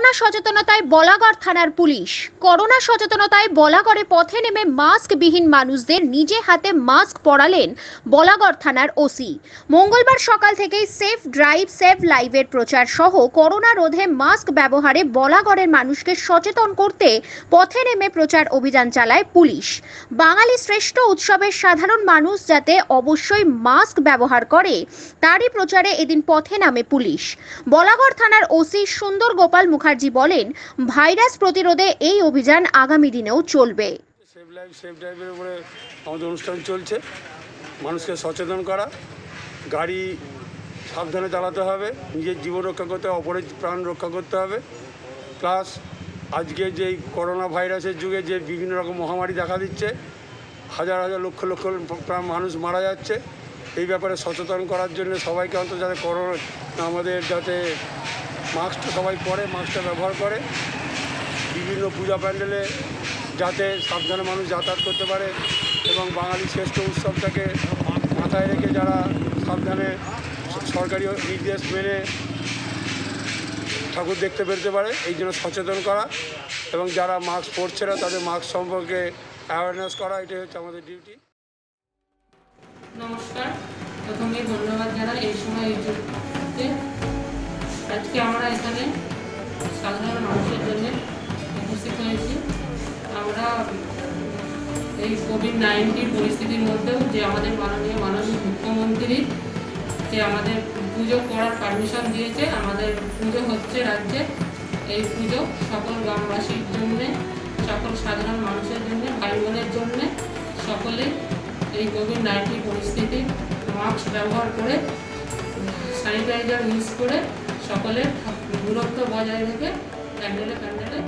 Corona সচেতনতায় Balagarh থানার police. Corona সচেতনতায় বলাগড়ে পথে নেমে মাস্কবিহীন মানুষদের নিজে হাতে মাস্ক পরালেন বলাগড় থানার ওসি। মঙ্গলবার সকাল থেকেই সেফ ড্রাইভ সেভ লাইভের প্রচার সহ করোনা রোধে মাস্ক ব্যবহারে বলাগড়ের মানুষকে সচেতন করতে পথে নেমে প্রচার অভিযান চালায় পুলিশ। বাঙালি শ্রেষ্ঠ উৎসবের সাধারণ মানুষ যাতে অবশ্যই মাস্ক ব্যবহার করে, তারই প্রচারে এদিন পথে নামে পুলিশ। বলাগড় থানার ওসি সুন্দর গোপাল মুখার্জি বলেন, ভাইরাস প্রতিরোধে এই অভিযান আগামী দিনেও চলবে। সেফ ড্রাইভের উপরে আমাদের অনুষ্ঠান চলছে। মানুষকে সচেতন করা, গাড়ি সাবধানে চালাতে হবে, নিজের জীবন রক্ষা করতে হবে, অপরের প্রাণ রক্ষা করতে হবে। প্লাস আজকে যে করোনা ভাইরাসের যুগে যে বিভিন্ন রকম মহামারী দেখা দিচ্ছে, হাজার হাজার লক্ষ লক্ষ প্রাণ মানুষ মারা যাচ্ছে, এই ব্যাপারে সচেতন করার জন্য সবাইকে অন্তত যাতে করোনা আমাদের যাতে মাস্কটা সবাই পরে, মাস্কটা ব্যবহার করে। বিভিন্ন পূজা প্যান্ডেলে যাতে সাবধানে মানুষ যাতায়াত করতে পারে এবং বাঙালি শ্রেষ্ঠ উৎসবটাকে মাথায় রেখে যারা সাবধানে সরকারি নির্দেশ মেনে ঠাকুর দেখতে পেরতে পারে, এই জন্য সচেতন করা এবং যারা মাস্ক পরছে না, তাদের মাস্ক সম্পর্কে অ্যাওয়ারনেস করা, এটাই হচ্ছে আমাদের ডিউটি নমস্কার। প্রথমেই ধন্যবাদ জানাই এই সময় এই আজকে আমরা এখানে সাধারণ মানুষের জন্য উপস্থিত হয়েছি। আমরা এই কোভিড নাইন্টিন পরিস্থিতির মধ্যেও যে আমাদের মাননীয় মাননীয় মুখ্যমন্ত্রী যে আমাদের পুজো করার পারমিশন দিয়েছে, আমাদের পুজো হচ্ছে রাজ্যে। এই পুজো সকল গ্রামবাসীর জন্যে, সকল সাধারণ মানুষের জন্য ভাই বোনের জন্যে সকলে এই কোভিড নাইন্টিন পরিস্থিতি মাস্ক ব্যবহার করে স্যানিটাইজার ইউজ করে সকলে দূরত্ব বজায় রেখে প্যান্ডেলে প্যান্ডেলে